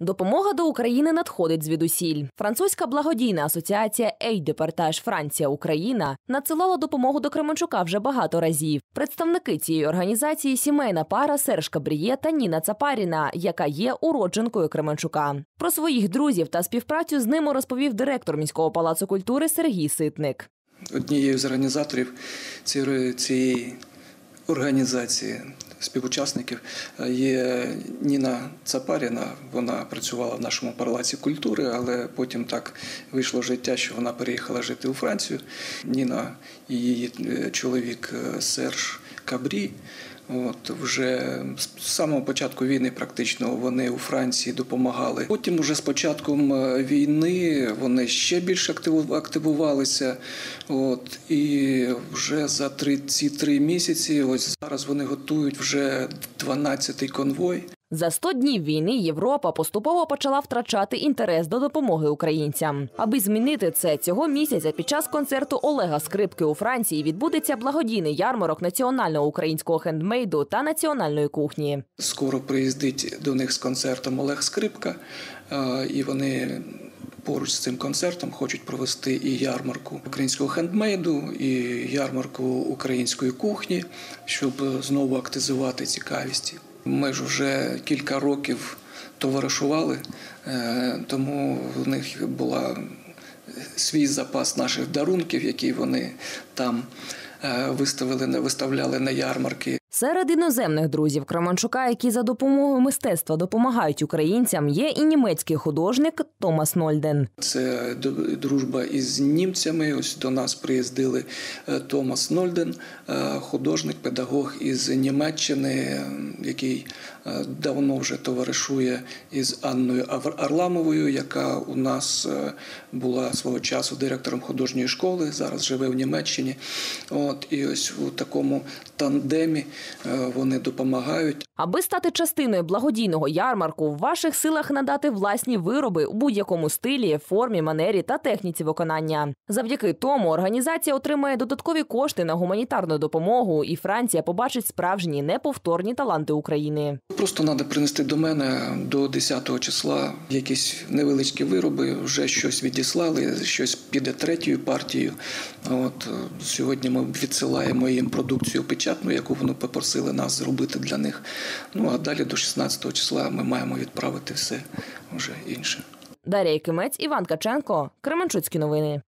Допомога до України надходить звідусіль. Французька благодійна асоціація Ейдепартаж Франція Україна надсилала допомогу до Кременчука вже багато разів. Представники цієї організації сімейна пара Серж Кабріє та Ніна Цапаріна, яка є уродженкою Кременчука. Про своїх друзів та співпрацю з ними розповів директор міського палацу культури Сергій Ситник. Однією з організаторів цієї організації співучасників е, є Ніна Цапаріна. Вона працювала в нашому палаці культури, але потім так вийшло життя, що вона переїхала жити у Францію. Ніна і її е, чоловік е, Серж Кабрі. От вже з самого початку війни практично вони у Франції допомагали. Потім, уже з початком війни, вони ще більше активувалися. От і вже за три ці три місяці, ось зараз вони готують вже 12-й конвой. За 100 днів війни Європа поступово почала втрачати інтерес до допомоги українцям. Аби змінити це цього місяця, під час концерту Олега Скрипки у Франції відбудеться благодійний ярмарок національного українського хендмейду та національної кухні. Скоро приїздить до них з концертом Олег Скрипка, і вони. Поруч з цим концертом хочуть провести і ярмарку українського хендмейду, і ярмарку української кухні, щоб знову активізувати цікавість. Ми ж вже кілька років товаришували, е, тому в них була свій запас наших дарунків, які вони там е, виставили виставляли на ярмарки. Серед іноземних друзів Краманчука, які за допомогою мистецтва допомагають українцям, є і німецький художник Томас Нольден. Це дружба із німцями. Ось до нас приїздили е, Томас Нольден, е, художник, педагог із Німеччини, який е, давно вже товаришує із Анною Арламовою, яка у нас була свого часу директором художньої школи. Зараз живе в Німеччині. От і ось у такому тандемі. Е, вони допомагають. Аби стати частиною благодійного ярмарку, в ваших силах надати власні вироби у будь-якому стилі, формі, манері та техніці виконання. Завдяки тому організація отримає додаткові кошти на гуманітарну допомогу, і Франція побачить справжні неповторні таланти України. Просто треба принести до мене до 10-го числа якісь невеличкі вироби. Вже щось відіслали, щось піде третьою партією. От сьогодні ми відсилаємо їм продукцію печатну, яку вони попросили нас зробити для них. Ну а далі до 16 числа ми маємо відправити все вже інше. Дар'я Кимець, Іван Каченко, Кременчуцькі новини.